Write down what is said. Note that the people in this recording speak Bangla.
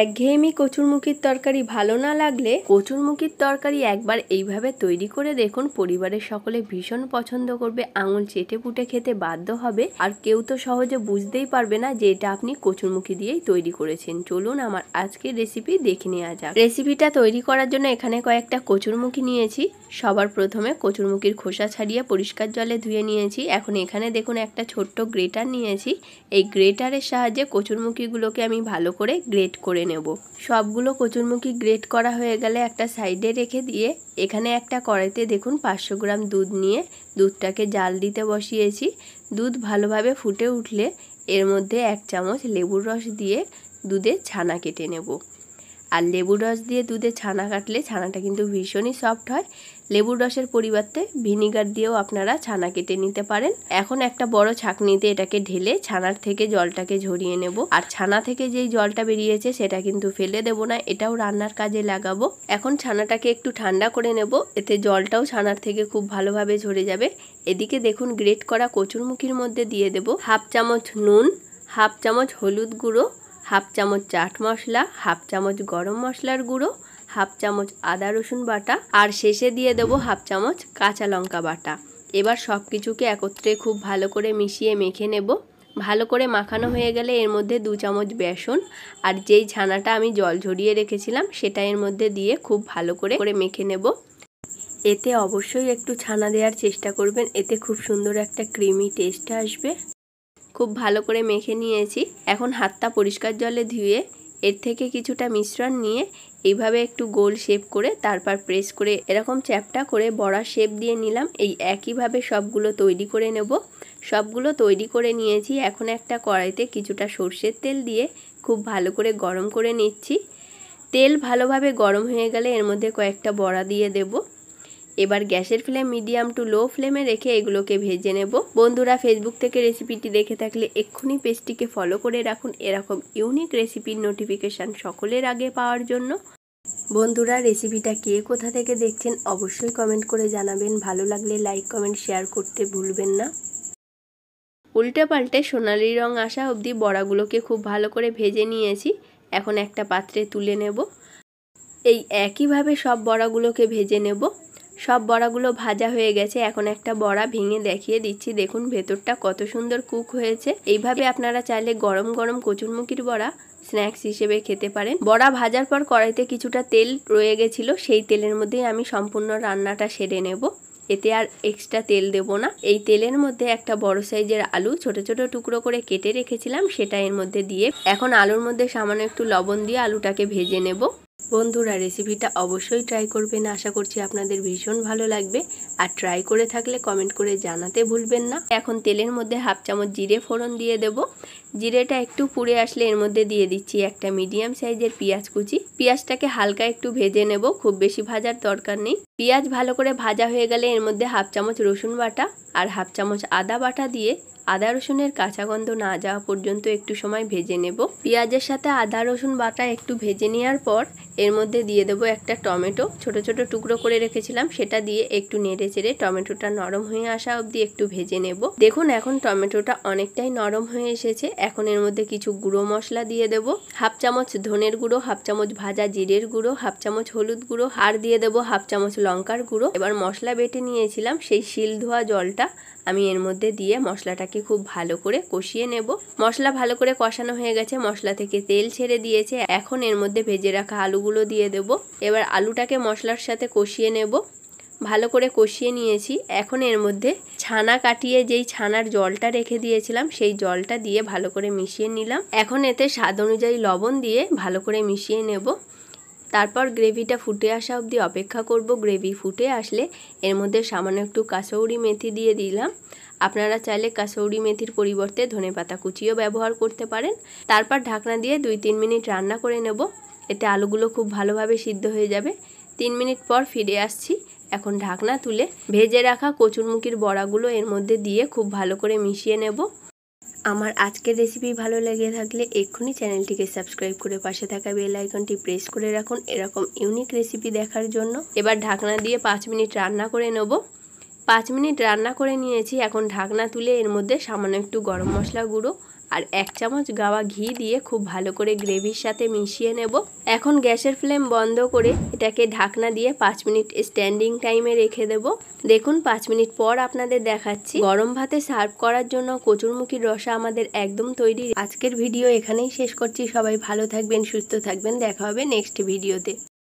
একঘেয়েমি কচুরমুখির তরকারি ভালো না লাগলে কচুরমুখির তরকারি একবার এইভাবে তৈরি করে দেখুন, পরিবারের সকলে ভীষণ পছন্দ করবে, আঙুল চেটে পুটে খেতে বাধ্য হবে। আর কেউ তো সহজে বুঝতেই পারবে না যে এটা আপনি কচুরমুখি দিয়েই তৈরি করেছেন। চলুন আমার আজকের রেসিপি দেখে নেওয়া যাক। রেসিপিটা তৈরি করার জন্য এখানে কয়েকটা কচুরমুখি নিয়েছি। সবার প্রথমে কচুরমুখির খোসা ছাড়িয়ে পরিষ্কার জলে ধুয়ে নিয়েছি। এখন এখানে দেখুন একটা ছোট্ট গ্রেটার নিয়েছি। এই গ্রেটারের সাহায্যে কচুরমুখিগুলোকে আমি ভালো করে গ্রেট করে করে নেব। সবগুলো কচুরমুখী গ্রেট করা হয়ে গেলে একটা সাইডে রেখে দিয়ে এখানে একটা কড়াইতে দেখুন পাঁচশো গ্রাম দুধ নিয়ে দুধটাকে জাল দিতে বসিয়েছি। দুধ ভালোভাবে ফুটে উঠলে এর মধ্যে এক চামচ লেবুর রস দিয়ে দুধে ছানা কেটে নেব। আর লেবুর রস দিয়ে দুধে ছানা কাটলে ছানাটা কিন্তু ভীষণই সফট হয়। লেবুর রসের পরিবর্তে ভিনিগার দিয়েও আপনারা ছানা কেটে নিতে পারেন। এখন একটা বড় ছাকনিতে এটাকে ঢেলে ছানার থেকে জলটাকে ঝরিয়ে নেব। আর ছানা থেকে যেই জলটা বেরিয়েছে সেটা কিন্তু ফেলে দেব না, এটাও রান্নার কাজে লাগাবো। এখন ছানাটাকে একটু ঠান্ডা করে নেব, এতে জলটাও ছানার থেকে খুব ভালোভাবে ঝরে যাবে। এদিকে দেখুন গ্রেট করা কচুরমুখির মধ্যে দিয়ে দেব হাফ চামচ নুন, হাফ চামচ হলুদ গুঁড়ো হাফ চামচ চাট মশলা, হাফ চামচ গরম মশলার গুঁড়ো, হাফ চামচ আদা রসুন বাটা আর শেষে দিয়ে দেবো হাফ চামচ কাঁচা লঙ্কা বাটা। এবার সব কিছুকে একত্রে খুব ভালো করে মিশিয়ে মেখে নেব। ভালো করে মাখানো হয়ে গেলে এর মধ্যে দু চামচ বেসন আর যেই ছানাটা আমি জল ঝরিয়ে রেখেছিলাম সেটা এর মধ্যে দিয়ে খুব ভালো করে করে মেখে নেব। এতে অবশ্যই একটু ছানা দেওয়ার চেষ্টা করবেন, এতে খুব সুন্দর একটা ক্রিমি টেস্ট আসবে। খুব ভালো করে মেখে নিয়েছি। এখন হাতটা পরিষ্কার জলে ধুয়ে এর থেকে কিছুটা মিশ্রণ নিয়ে এইভাবে একটু গোল শেপ করে তারপর প্রেস করে এরকম চ্যাপটা করে বড়া শেপ দিয়ে নিলাম। এই একইভাবে সবগুলো তৈরি করে নেব। সবগুলো তৈরি করে নিয়েছি। এখন একটা কড়াইতে কিছুটা সর্ষের তেল দিয়ে খুব ভালো করে গরম করে নিচ্ছি। তেল ভালোভাবে গরম হয়ে গেলে এর মধ্যে কয়েকটা বড়া দিয়ে দেবো। এবার গ্যাসের ফ্লেম মিডিয়াম টু লো ফ্লেমে রেখে এগুলোকে ভেজে নেব। বন্ধুরা ফেসবুক থেকে রেসিপিটি দেখে থাকলে এক্ষুনি পেজটিকে ফলো করে রাখুন। এরকম ইউনিক রেসিপির নোটিফিকেশান সকলের আগে পাওয়ার জন্য। বন্ধুরা রেসিপিটা কে কোথা থেকে দেখছেন অবশ্যই কমেন্ট করে জানাবেন। ভালো লাগলে লাইক কমেন্ট শেয়ার করতে ভুলবেন না। উল্টে পাল্টে সোনালি রং আসা অবধি বড়াগুলোকে খুব ভালো করে ভেজে নিয়েছি। এখন একটা পাত্রে তুলে নেব। এই একইভাবে সব বড়াগুলোকে ভেজে নেব। সব বড়াগুলো ভাজা হয়ে গেছে। এখন একটা বড়া ভেঙে দেখিয়ে দিচ্ছি। দেখুন, ভেতরটা কত সুন্দর কুক হয়েছে। এইভাবে আপনারা চাইলে গরম গরম কচুরমুখির বড়া স্ন্যাক্স হিসেবে খেতে পারেন। বড়া ভাজার পর কড়াইতে কিছুটা তেল রয়ে গেছিল। সেই তেলের মধ্যেই আমি সম্পূর্ণ রান্নাটা সেরে নেব। এতে আর এক্সট্রা তেল দেব না। এই তেলের মধ্যে একটা বড় সাইজের আলু ছোট ছোট টুকরো করে কেটে রেখেছিলাম। সেটা এর মধ্যে দিয়ে এখন আলুর মধ্যে সামান্য একটু লবণ দিয়ে আলুটাকে ভেজে নেব। বন্ধুরা রেসিপিটা অবশ্যই ট্রাই করবেন। আশা করছি আপনাদের ভীষণ ভালো লাগবে। আর ট্রাই করে থাকলে কমেন্ট করে জানাতে ভুলবেন না। এখন তেলের মধ্যে হাফ চামচ জিরে ফোড়ন দিয়ে দেব। জিরেটা একটু পুড়ে আসলে এর মধ্যে দিয়ে দিচ্ছি একটা মিডিয়াম সাইজের পেঁয়াজ কুচি। পেঁয়াজটাকে হালকা একটু ভেজে নেব, খুব বেশি ভাজার দরকার নেই। পেঁয়াজ ভালো করে ভাজা হয়ে গেলে এর মধ্যে হাফ চামচ রসুন বাটা আর হাফ চামচ আদা বাটা দিয়ে আদা রসুনের কাঁচা গন্ধ না যাওয়া পর্যন্ত একটু সময় ভেজে নেব। পেঁয়াজের সাথে আদা রসুন বাটা একটু ভেজে নেওয়ার পর এর মধ্যে দিয়ে দেবো একটা টমেটো। ছোট ছোট টুকরো করে রেখেছিলাম, সেটা দিয়ে একটু নেড়ে চেড়ে টমেটোটা নরম হয়ে আসা অবধি একটু ভেজে নেব। দেখুন, এখন টমেটোটা অনেকটাই নরম হয়ে এসেছে। এখন এর মধ্যে কিছু গুঁড়ো মশলা দিয়ে দেব। হাফ চামচ ধনের গুঁড়ো, হাফ চামচ ভাজা জিরের গুঁড়ো, হাফ চামচ হলুদ গুঁড়ো, আর দিয়ে দেবো হাফ চামচ লঙ্কার গুঁড়ো। এবার মশলা বেটে নিয়েছিলাম সেই শিল ধোয়া জলটা। আমি এর মধ্যে দিয়ে মশলাটাকে খুব ভালো করে কষিয়ে নেব। মশলা ভালো করে কষানো হয়ে গেছে, মশলা থেকে তেল ছেড়ে দিয়েছে। এখন এর মধ্যে ভেজে রাখা আলুগুলো দিয়ে দেব। এবার আলুটাকে মশলার সাথে কষিয়ে নেব। ভালো করে কষিয়ে নিয়েছি। এখন এর মধ্যে ছানা কাটিয়ে যেই ছানার জলটা রেখে দিয়েছিলাম, সেই জলটা দিয়ে ভালো করে মিশিয়ে নিলাম। এখন এতে স্বাদ অনুযায়ী লবণ দিয়ে ভালো করে মিশিয়ে নেব। তারপর গ্রেভিটা ফুটে আসা অবধি অপেক্ষা করব। গ্রেভি ফুটে আসলে এর মধ্যে সামান্য একটু কাসৌরি মেথি দিয়ে দিলাম। আপনারা চাইলে কাসৌরি মেথির পরিবর্তে ধনে পাতা কুচিও ব্যবহার করতে পারেন। তারপর ঢাকনা দিয়ে দুই তিন মিনিট রান্না করে নেব। এতে আলুগুলো খুব ভালোভাবে সিদ্ধ হয়ে যাবে। তিন মিনিট পর ফিরে আসছি। এখন ঢাকনা তুলে ভেজে রাখা কচুরমুখির বড়াগুলো এর মধ্যে দিয়ে খুব ভালো করে মিশিয়ে নেব। আমার আজকের রেসিপি ভালো লেগে থাকলে এক্ষুনি চ্যানেলটিকে সাবস্ক্রাইব করে পাশে থাকা বেল আইকনটি প্রেস করে রাখুন এরকম ইউনিক রেসিপি দেখার জন্য। এবার ঢাকনা দিয়ে পাঁচ মিনিট রান্না করে নেব। পাঁচ মিনিট রান্না করে নিয়েছি, এখন ঢাকনা তুলে এর মধ্যে সামান্য একটু গরম মশলা গুঁড়ো আর এক চামচ গাওয়া ঘি দিয়ে খুব ভালো করে গ্রেভির সাথে মিশিয়ে নেব। এখন গ্যাসের ফ্লেম বন্ধ করে এটাকে ঢাকনা দিয়ে পাঁচ মিনিট স্ট্যান্ডিং টাইমে রেখে দেব। দেখুন, পাঁচ মিনিট পর আপনাদের দেখাচ্ছি। গরম ভাতে সার্ভ করার জন্য কচুরমুখির রসা আমাদের একদম তৈরি। আজকের ভিডিও এখানেই শেষ করছি। সবাই ভালো থাকবেন, সুস্থ থাকবেন। দেখা হবে নেক্সট ভিডিওতে।